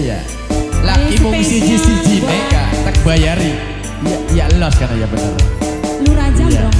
ya. Laki Ayo, mung siji spesial siji buat- tak bayari. Ya ya los karena ya bener. lu jam ya. dong.